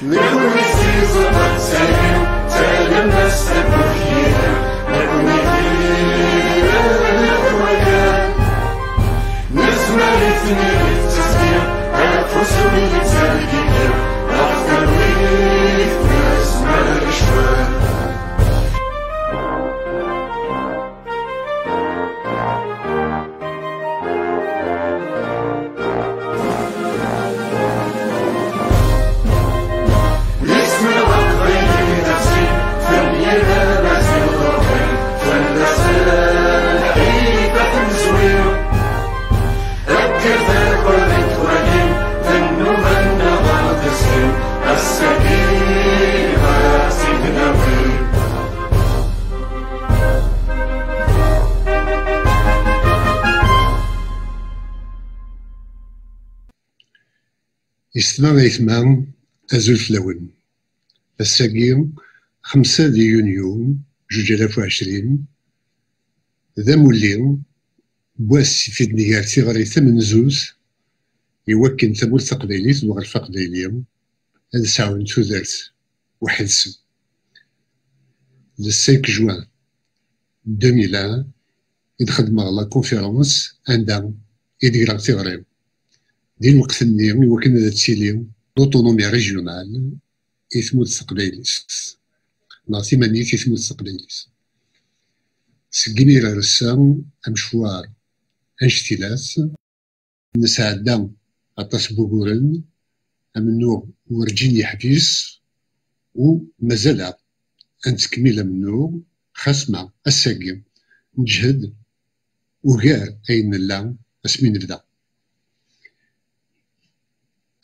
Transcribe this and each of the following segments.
Never Elizabeth, a him, tell him that's the يستمع يثمان أزول فلاون الساقي خمسة دي يونيو جوج ألاف وعشرين. ذا مولي بواس في دنيار تيغري ثمن زوز. يوكن ثمول تقبيليت وغرف قبيلية هذا ساعون تودرت واحد سم لسيك جوان 2001 يدخل مع لا كونفيرونس عندها يدير تيغري دي الوقت ني وكان هذا تسيلي لوتونومي ريجيونال يثمو تقبيليس نعطي ماني يثمو تقبيليس سكيني رسام أمشوار انشتيلاس نسعدا عطاس بوغورن أمنو ورجين يحبيس ومازال أنتكمل منو خاصما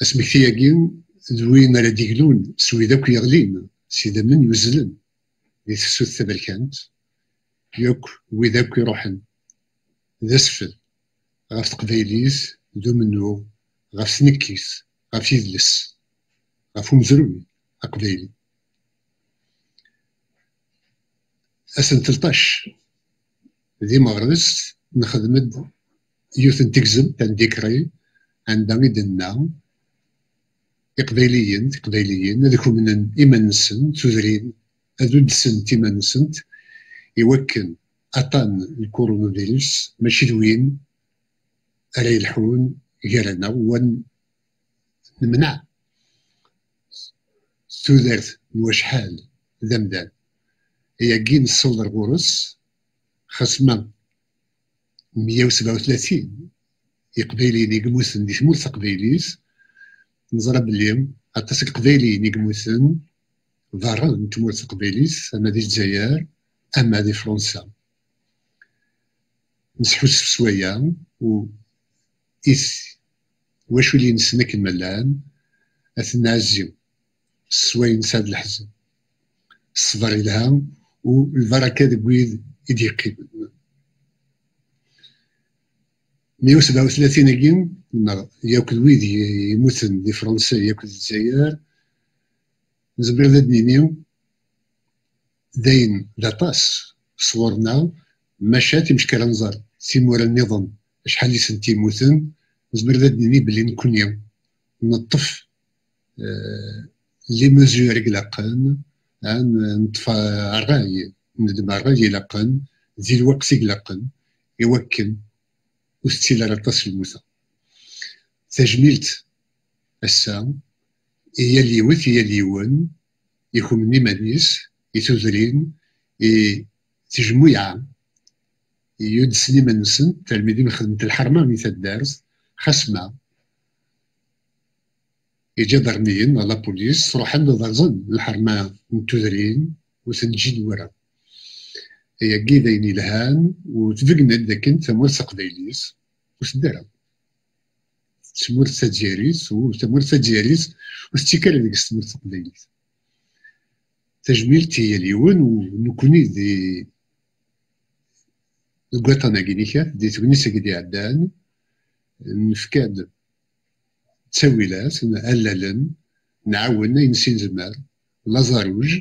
اسمكتياكين ذوين راه ديكلون سوي داك يغلين سيدا من يوزلن. دي تسوت ثبركانت يوك ويداك يروحن ذا سفل غاف تقبايليس دو منو غاف سنكيس غاف يدلس غاف مزروي أقبايلي أسن تلطاش. ذي مغرس نخدمد يوثن تكزم تان ديكري عندها يدنا إقبايليين إقبايليين هذوك من إيمان نسن تزرين هذو دسن إيمان نسنت يوكن أطان الكورونا فيروس ماشي دوين راه يلحون غيرنا ون نمنع تودرت شحال ذمدان هي كي نصل غورس خصما مية وسبعة وثلاثين يقبايليين يقموسن دي شمول تقبايليس نظرا بلي قبيلي نيك موسن. فار نتمول سقبيليس أما دي الجزائر أما دي فرنسا. نسحوس شوية. و إس واش ولي نسنك الملان أثناء الزيو سوين ساد الحزن. الصبر إلهام و البركة دي بويد 137 اكيم يأكل ويد يموتن دي فرنسا يأكل الجزائر. نزبر لا دنيني داين لاطاس صورنا مشات مشكلة نزار تيمورا النظام شحال آه، لي سنتي موتن نزبر لا دنيني بلي نكونيا نطف لي مزور كلاقن نطفى الراي ندم الراي لاقن زي الوقت كلاقن يوكل وستيل على طاس الموسى. تجميلت السام هي اللي يوث هي اللي يون يكون مني مانيس يتوزرين تجميع يود سني نسن تلميذي من خدمة الحرمة من الدارس خصمة يجي ضرنيين على بوليس روح عند ضرزن الحرمة متوذرين وسنجي ورا. هي كي دايني لهان وتفقنا داك انت مرسق دايليس وسدارا تمور تجاريس وتمور تجاريس وستيكال ديك تمور تقبيليس تجميلتي هي اليون ونكوني دي الكواتانا كينيكا دي تونس كدي عدان. نفكاد تساويلات نعللن نعاون ينسين زمار لازاروج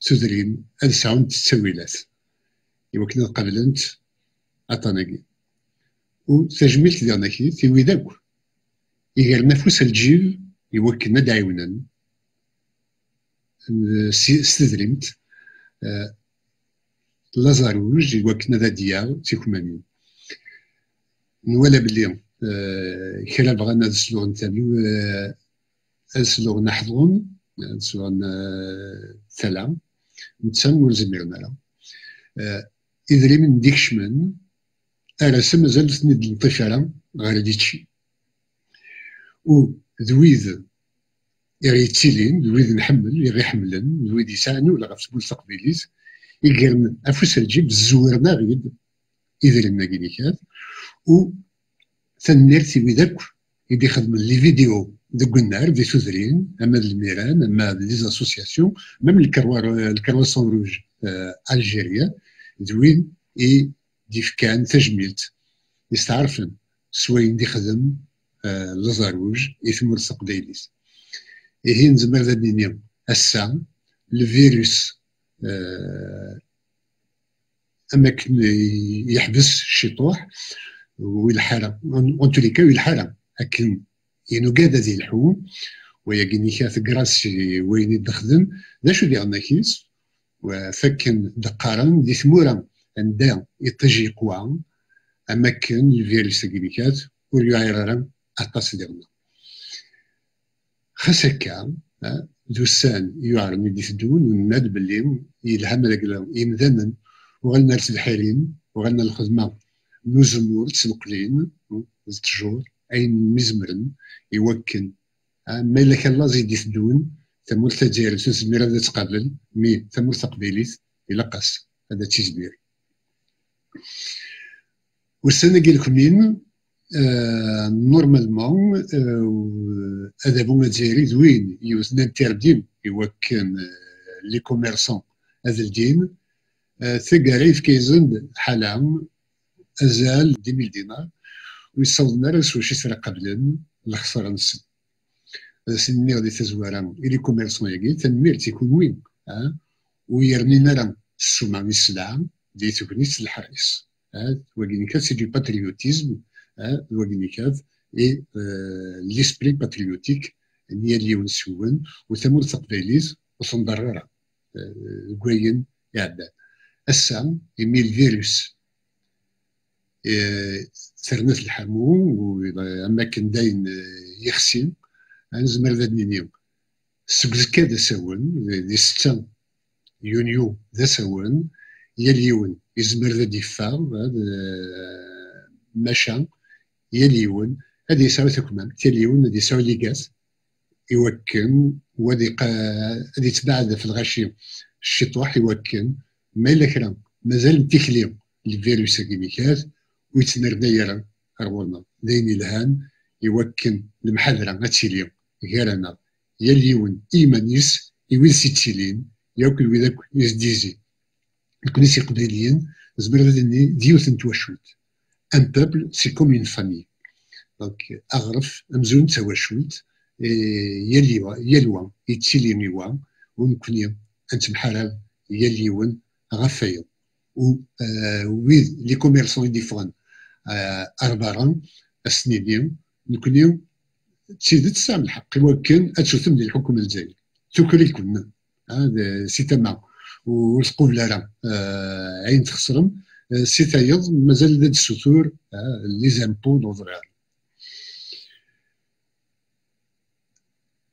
مزمرن يوكن يليون يلتدار تتقابل تاكوني تمتاكيني تجميلتي لازاروج تجميلت اي, إي سيمغناسين لي مغناسن يقدشن يوكن تدرين هاد ساعون تساويلات يوكن قبلنت أطاناكي و تجميلت ديالناكي تيوي داك يغير نفوس الجيل يوكن دعيونا استدرمت لازاروج يوكن ذا ديال تيكمامين نوالا بلي نتسان ور زميرنا لا إذريمن ديك شمن أرسم مازال سند الطفالة غير ديتشي. و ذويذ يغي تيلين ذويذ نحمل يغي حملن ذويذ يسعنو ولا غف تقول تقبيليت يقرن أفوس الجيب زورنا غيد إذريمنا كينيكات و تنيرتي وذاك يدي خدم النار دي سوزرين اما الميران اما لي زاسوسياسيون ميم الكرواسون روج الجيريا دوين اي ديفكان تجميلت يستعرفن سوين دي خدم لزاروج يثمر سقديليس إيه نزمر ذا نينيم السا الفيروس أماكن يحبس الشطوح والحالة اون تولي كا والحالة لكن ينقاد ذي الحوم ويا كينيكا ثقراس وين يدخدم ذا شو ديالنا كيس؟ وفكن دقارن دي ثمورا عندها يطجي قوى أماكن الفيروس كينيكات وريعيرا أطاس ديالنا. خاص هكا دوسان يعرم يدي تدون وناد باللي يلهم لك يمذنن وغلنا الحالين وغلنا الخدمة. نوزمور تسمقلين تجور أين مزمرن يوكن. ما إلا كان لازم يدون ثمور تجارب تنسمير هذا مي ثمور تقبيليت إلا قاس. هذا تيزبير والسنة قال لكم آه نورمالمون آه هذا بو مزيري زوين. يوزنا تيردين يوكن آه لي كوميرسون. هذا الدين آه ثقاري في كيزن حالام أزال 2000 دينار. ويصوضنا راس واش يسرى قبلا الخسارة نسن سني غادي تزوارا إلي كوميرسون ياكي تنمير تيكون وين ها ويرنينا راه السمعة من السلعة دي تكنيت الحريص ها وكيني كات سي دو باتريوتيزم ها وكيني كات اي ليسبري باتريوتيك نيا اليون سوون وثمور تقبيليز وصندرارا كوين يعدى السام يميل الفيروس ترنت الحموم وأماكن داين يخسين نزمر ذا نينيو سكزكا دا ساون دي ستة يونيو ذا ساون يليون يزمر ذا ديفا ماشا يليون هذه يساوي تكمام تيليون هذه يساوي ليكاس يوكن قا هذه تبعد في الغشيم الشطوح يوكن ما إلا كرا مازال تيكليو الفيروس كيميكال ويتنردايرا رولنا داين الهان يوكن المحاضرة غاتيلي غيرنا يليون إيمانيس يوين سيتيلين يوكل وذاك يزديزي الكنيسة القبليين زمر ذني ديوث نتوشوت ان بوبل سي كوم اون فامي دونك أغرف أمزون توشوت يليوا يلوا يتسيلي نيوا ونكوني أنت محارب يليون غفايو و ويذ لي كوميرسون يديفغن أربعة أسنينيم نكوني تسيد تسام الحق ولكن أتشوثم ديال الحكومة الجزائرية توكل كنا هذا سي تما والقبلة راه عين تخسرم سي تايض مازال داد السطور. لي زامبو نوضرها.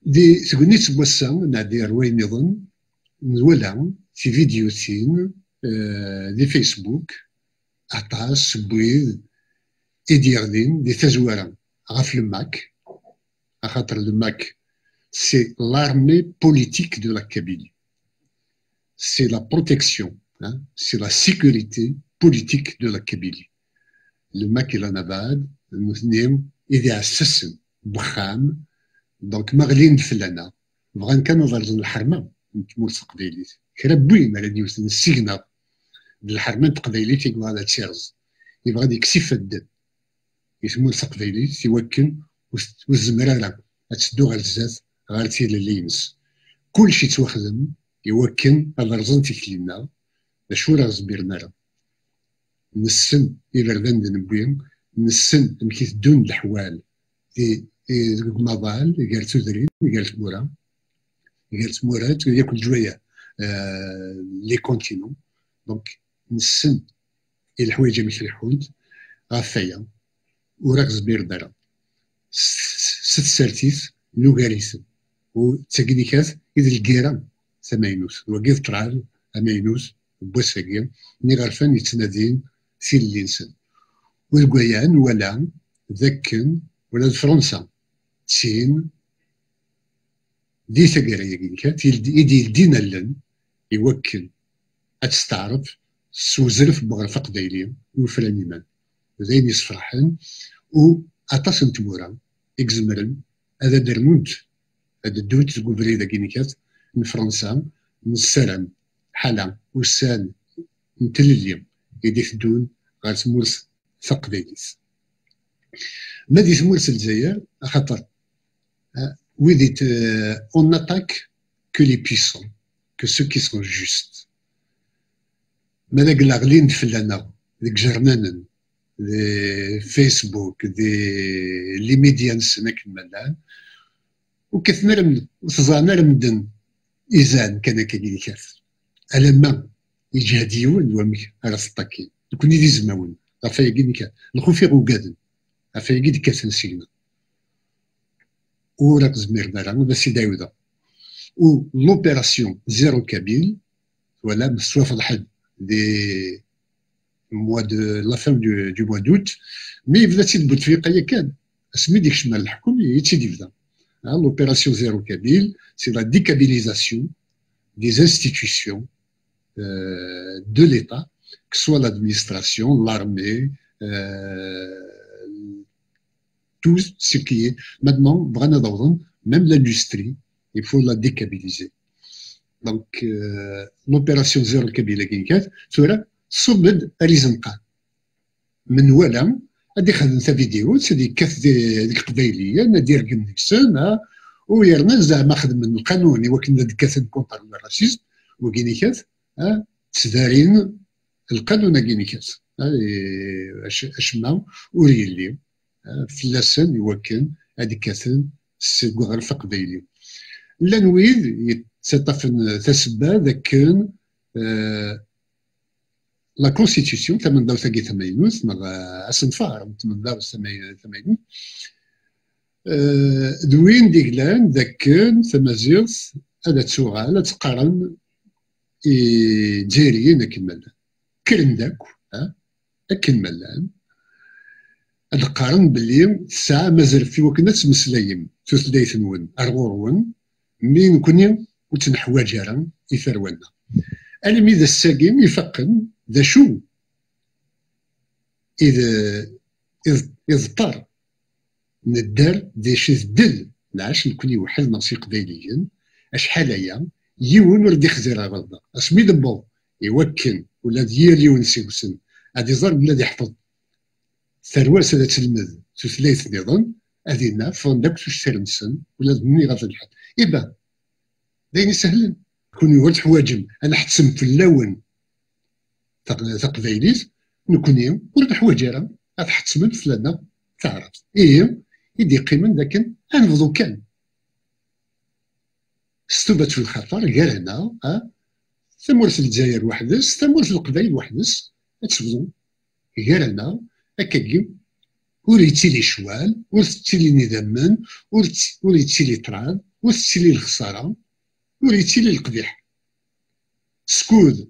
دي تقولني تبوسا نعدي رواي نظن نولع في فيديو سين آه، دي فيسبوك. عطاس بويض إديردين دي تزوارا غاف الماك خاطر الماك سي لارمي بوليتيك دو لا كابيلي سي لا بروتيكسيون سي لا سيكوريتي بوليتيك دو لا كابيلي الماك إلى نباد المثنين إذا عسسن بخام دونك مغلين فلانا بغان كانوا ضرزن الحرمة نتمور تقبيليت كرا بوين على ديوس السيغنا بالحرمة تقبيليت يقول هذا تشيرز يبغى يكسي فدن يسمو تقبيليت يوكن والزمرارة تسدو غير الزات غير تيل اللي كلشي تواخدم يوكن هذا رزن تكلينا شو راه زبيرنا راه؟ نسن إبردان دن بوين نسن مكيت دون الحوال دي مضال قال تدرين قال مورا. قال مورا ياكل جوية آه لي كونتينون دونك نسن الحوايج وراك زبير دارا ست سارتيس لوغاريس و تاكيديكات إذا الكيرا ثماينوس وقيف طرال أماينوس بوساقيا ني غرفان يتنادين سي اللينسن والكويان ولا ذاكن ولا فرنسا. تسين دي ثقرية كانت يدي الدين اللن يوكل. أتستعرف سوزرف بغرفة قدايلية وفراني من زين يصفرحن و أطاس نتمورا إكزمرن هذا درمونت. هذا دوت تقول بريدة كينيكات من فرنسا من السلام حالا وسان نتلليم يدي تدون غير ثقبيليس ما دي تمورس الجزائر؟ خاطر euh, on n'attaque que les puissants, que ceux qui sont justes. Mais les glarlines filana, les germanen, les Facebook, des, les médias سنك الملان وكثنا رمد وتظانا رمدن إذان كان كاين كاف ألما يجهديون ومك على سطاكين يكون يدي زماون غافا يجي كاف الخوف يغوكادن غافا يجي كاف نسينا وراك زمير دارا ولا سي داودا و لوبيراسيون زيرو كابيل. ولا مستوى في الحد دي موا دو لا فام دو, دو موا دوت مي بدا تيد بوتفليقه كان اسمي ديك شمال الحكم تيدي بدا لوبيراسيون زيرو كابيل سي لا ديكابيليزاسيون des institutions euh, de l'État, que ce soit l'administration, l'armée, euh, tout ce qui est maintenant même l'industrie, il faut la décabiliser. Donc, euh, l'opération Zéro Kabila Ginkat, c'est صمد اليزنقان من ولا غادي خدم تا فيديو سيدي كاف ديك قبايليه ندير نفسنا ويرنا زعما خدم من القانون وكنا كاث كونتر الراسيزم وكيني كاث تدارين القانون كيني كاث اشما وريلي فلاسن يوكن هذيك سيكو غير فقديلي لأن ويد يتسطفن تسبا ذاك كان لا كونستيتيسيون ثمن داو ثاقي ثمانينوس مغ اسنفار ثمن داو ثمانينوس دوين ديكلان ذاك كان ثمازيغ هذا تسوغال تقارن جاريين اكن ملان كرن داك اكن ملان القرن باللي ساعة مازال في وكنا تمسلايم تسلايت نون أرغورون مين كوني وتنحواج راه يثرونا أنا مي ذا الساقيم يفقن ذا شو إذا إذ إضطر ندار ذا شي الدل نعاش نكون يوحد ناصي قبايليا أشحال هي؟ يون ورد يخزر غلطة أسمي دبو. يوكن ولا ديال يونسي وسن. هادي زار بلاد يحفظ. ثروة سادة تلمذ. تثليث نظام. أذينا فندق تشترمسن ولا ذني غاف الحد. إبا. داين سهلا كون يولد حواجم. أنا حتسم في اللون. تقبيليت نكوني ورد حواجرة أتحتسمن فلانا تعرف. إيه يدي قيمن لكن أنفضو كان. ستوبت في الخطر قال هنا ها؟ ثمورة الجزائر وحدس ثمورة القبائل وحدس. تسبزو قال هنا هكاكي ور شوال ور تتيلي ندمن ور ور يتيلي طراد ور تتيلي الخسارة ور يتيلي القبيح. سكود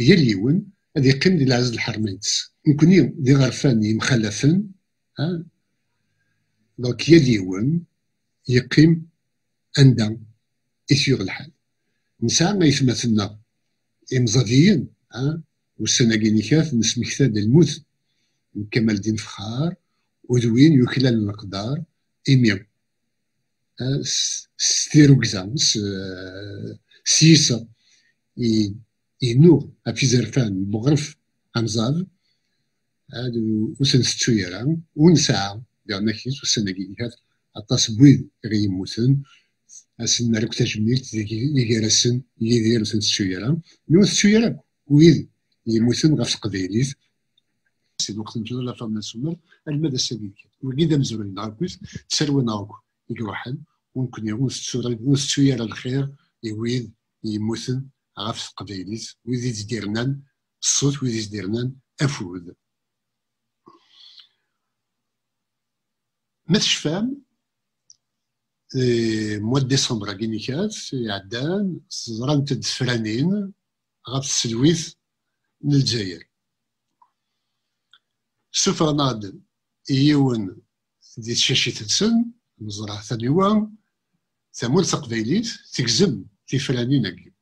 ديال الكبيل تسوق على الفغينس إبان إلا قثمور تقبيليس أدفع سي الجزائر تاكينيكات إتسابولتيس الوكيل الصواب الوكيل العقل وراه تسناغم وركون نتسنا هي اليون هذا يقيم ديال العز الحرمينتس يمكن دي غرفان يمخلفن ها؟ دونك هي اليون يقيم عندها إسيغ الحال نساء ما يثمثنا إمزاديين ها والسناقينيكات نسمكتاد الموت كمال الدين فخار ودوين يكلل المقدار إميم ستيرو كزام سيسا ينو في زرفان بغرف أمزاد هادو وسن ستو يران ونساعة ديال ناكيز والسناقينيكات أطاس بويد غيموتن أسن رك تجميل يجرسن يدير سن ستويرا نو ستويرا ويد يموتن غف تقبيليت سي وقت نجو لا فام نسمر المدى السبيل وكيدا مزورين نعرفوس تسروي نعرفو يروحن ممكن يكون ستويرا الخير يويد يموتن غف تقبيليت ويد يديرنان الصوت ويد يديرنان أفود ما تشفام موا ديسمبر كيني كات عدان زرانت دفرانين غاف السلويث من الجزائر سفرناد يون دي تشاشي تنسن مزرعة ثانيوان ثمول تقبيليت تكزم تفرانين اكي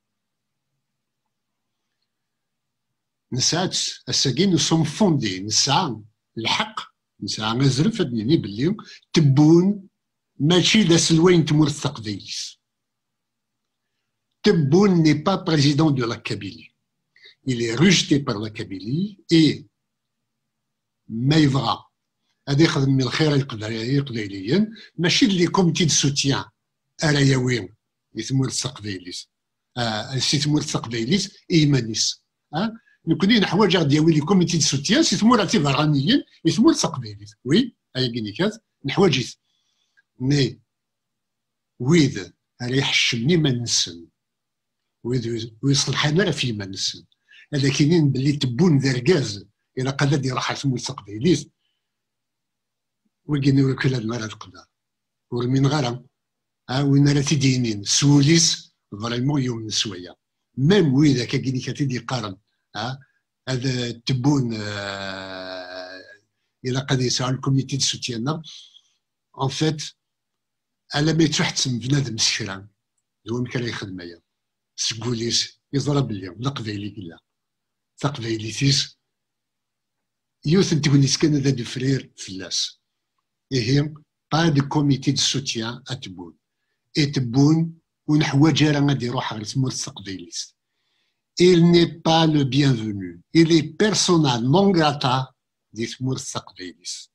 نسعات الساقين نصوم فوندي نسعى الحق نسعى غزرف ادني بلي تبون ماشي دا سلوين تمور التقديس. Tebboune n'est pas président de la Kabylie. Il est rejeté par la Kabylie et يبغى. هذا يخدم من الخير القبائليين ماشي اللي كوميتي دو سوتيان اراياوي يسمو التقبيليس آه سيتمو التقبيليس إيمانيس. نكوني نحواج غادي ياوي لي كوميتي دو سوتيان سيتمو اعتبارانيين يسمو التقبيليس وي؟ هاي كينيكات نحواجيت مي ويد راه يحشمني ما نسن. ويد ويصلحنا راه فيما نسن. هذا كاينين باللي تبون ذرقاز إلى قد راح اسمو التقبيليت وكيني وكل هاد المرة القدر ورمين غارة ها وين راه تيدينين؟ سوليس فريمون يوم نسويا. ميم ويدا كايني كاتيدي قارن. هذا تبون آه إلى قد يسعى الكوميتي دو سوتيان ان فيت على ما يتحتم بنادم سكران هو كان يخدم ايا سكوليس يضرب لي القبيلي كلا تقبيليتيس يوث تقولي كان هذا دو فرير فلاس إيه با دو كوميتي دو سوتيان أتبون. اي تبون ونحواج راه غادي يروح على تمور تقبيليس il n'est pas le bienvenu. Il est persona non grata دي تمور تقبيليس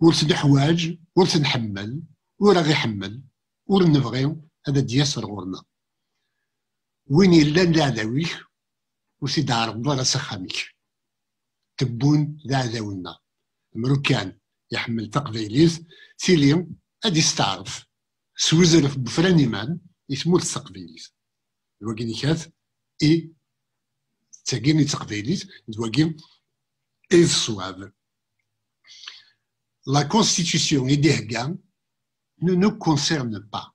ورث الحواج ورث نحمل ورا غيحمل ور نبغي هذا دياسر غورنا وين إلا لعداويك وسيد عرب ورا سخاميك تبون لعداونا مروكان يحمل تقبيليز سيليم ادي يستعرف سوزر بفران ايمان يسمو التقبيليز الواقي كات اي تاقيني تقبيليز الواقي اي الصواب La Constitution et Dergan ne nous concerne pas.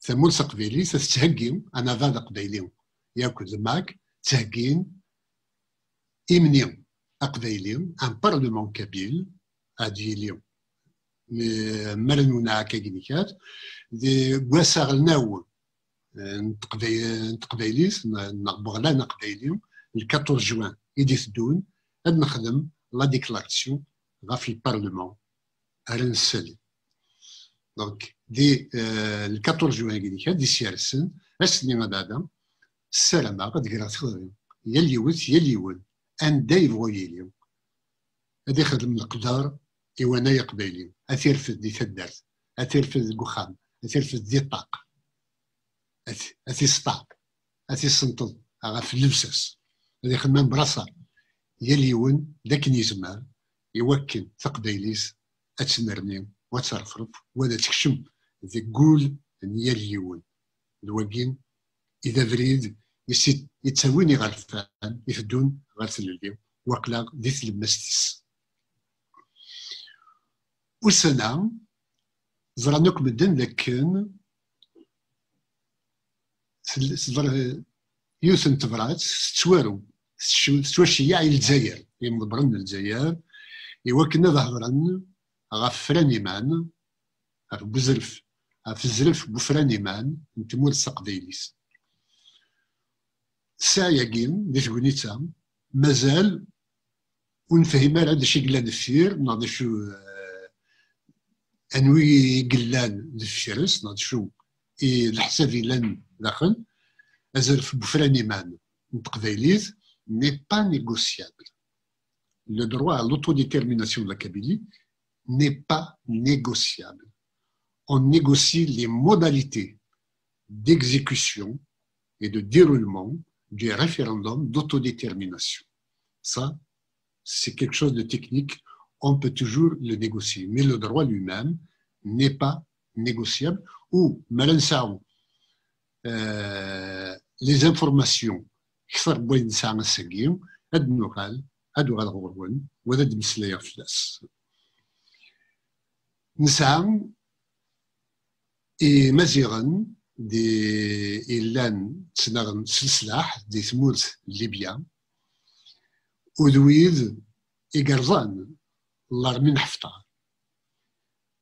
ثمول سقبيلي تستهجم أنا فاد قبيلي ياكل ماك تهجين إمني أقبيلي أن بارلمان كبيل هادي اليوم مرنونا كاكينيكات دي قواسا غلناو نتقبيليس نقبغلا نقبيلي ال 14 جوان يدي تدون هاد نخدم لا ديكلاراسيون غا في البرلمان على نسالي. دونك دي ال 14 جوان كي دي سيارسن اسني بعدا. السلامة غادي كرا تخدم يا اللي وث يا اللي ول أن دا يبغوا يليو. هادي خدم القدر إيوانا قبايلي أثيرفد دي تدارت أثيرفد الوخام أثيرفد دي الطاق أثي سطاب اتي سنطل غاف اللبساس هذه خدمة براسا يليون داك يزمر يوكن تقبيليس اتنرني وترفرف ولا تكشم ذي قول نيا اليون الواقين إذا بريد يتسويني غرفان يفدون غرف الليل وقلا ذي تلمستيس. وسنة زرانوك مدن لكن يوثن تبرات ستوارو ستواشيا الجزائر. يمضبرن الجزائر. إوا كنا ظهرن غف فران إيمان غف بزرف غف الزرف بفران إيمان نتمور السقديليس ساعة يقين دي تقوليتا مازال ونفهم هذا الشيء قلنا دفير ناضي شو آه، أنوي قلان دفيرس ناضي شو i n'est pas négociable. Le droit à l'autodétermination de la Kabylie n'est pas négociable. On négocie les modalités d'exécution et de déroulement du référendum d'autodétermination. Ça, c'est quelque chose de technique, on peut toujours le négocier, mais le droit lui-même n'est pas négociable. Ou, euh, les informations كثر بوين نسعى السقيم هاد النقال هادو غاد غورون وهذا دمسلايا فلاس نسعى إي مزيغن دي إلان تنغن سلسلاح دي ثمورت ليبيا ودويد إيقرزان لارمين حفتار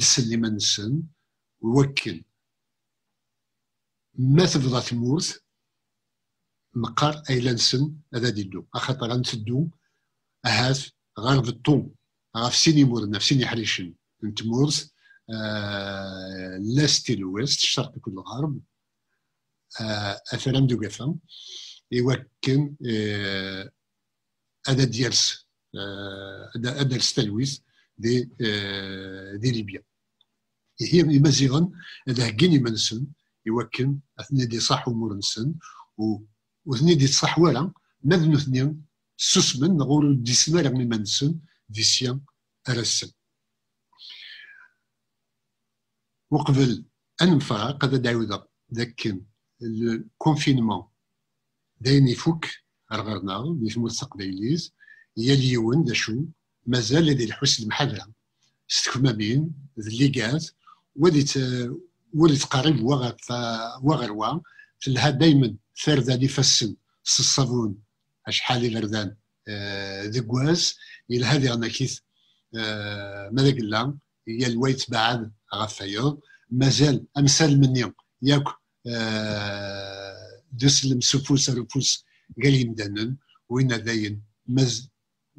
سليمان السن ويوكل ما تبدا تمورت مقر ايلانسن هذا ديدو أخاطر غنتدو اهات غير بالطو غاف سيني مورنا في سيني حريشن. نتمورت آه لاست الويست الشرق كل الغرب آه اثرام دو قفا يوكن آه هذا ديالس هذا آه دي دي ليبيا. هي مزيغا هذا هكيني منسن يوكن اثني دي صح امور نسن وثني دي صح ولا ماذا ثني سسمن نغور دي سنا رغم ما نسن دي سيان ارسن وقبل أن نفرق هذا دعوة ذاك الكونفينمون داين يفك رغرنا دي ثمور تقبيليز هي اليون دا شو؟ مازال لدي الحس المحاذرة استكما بين الليغات ودي ولي تقارب وغا وغروا تلها دايما ثرذا دي فسن الصابون أشحال الاردان آه ذي كواز إلى هذه أنا كيث آه ماذا قلنا؟ هي الويت بعد غفايض مازال أمثال مني. ياك آه دسلم سفوس رفوس قال يمدنن وين داين مز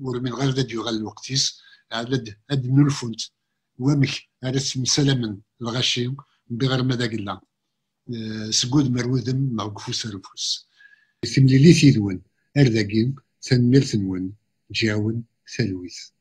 ورمين غير ذا يغال الوقتيس هاد هاد نلفونت ومك هذا مسلم الغشيم بغير ماذا قلنا. آه، سقود مرودم مع قفوس رفوس. ثملي لي ثيدون أرداقين ثنمير ثنون جاون ثلويث.